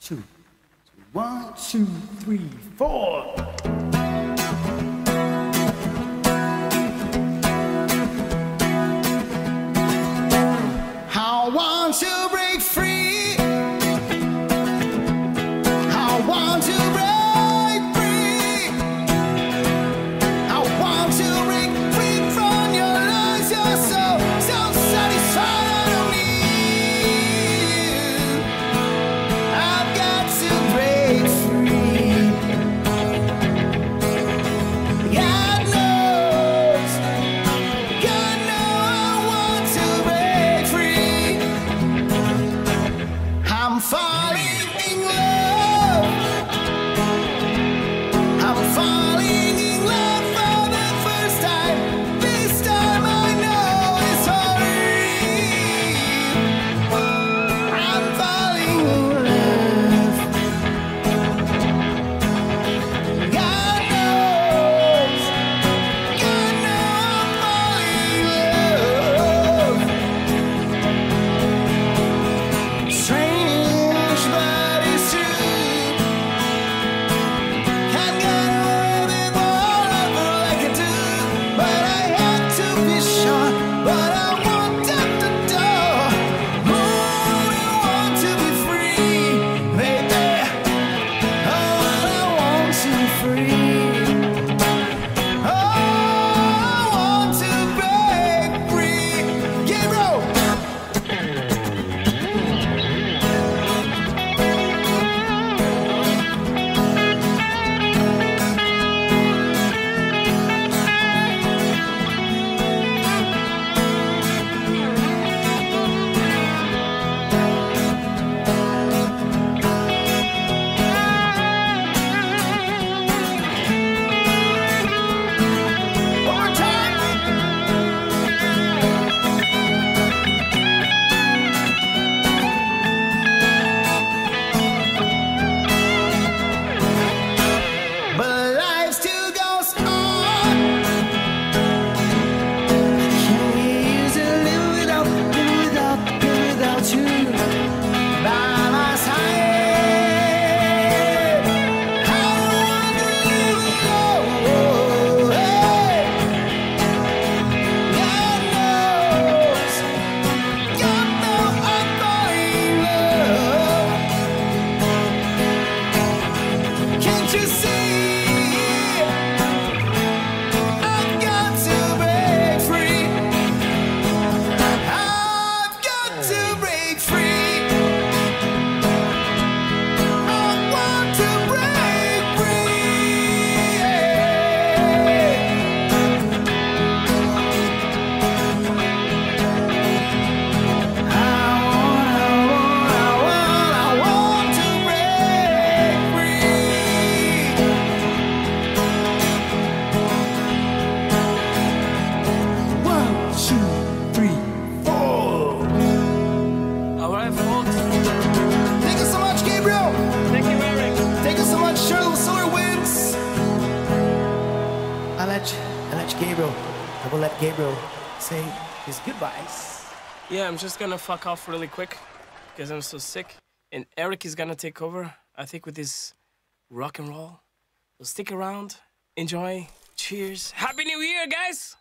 two, one, two, three, four. How want to break free? I want to I'm falling. Gabriel. I will let Gabriel say his goodbyes. Yeah, I'm just gonna fuck off really quick because I'm so sick. And Erik is gonna take over, I think, with his rock and roll. So stick around, enjoy, cheers. Happy New Year, guys!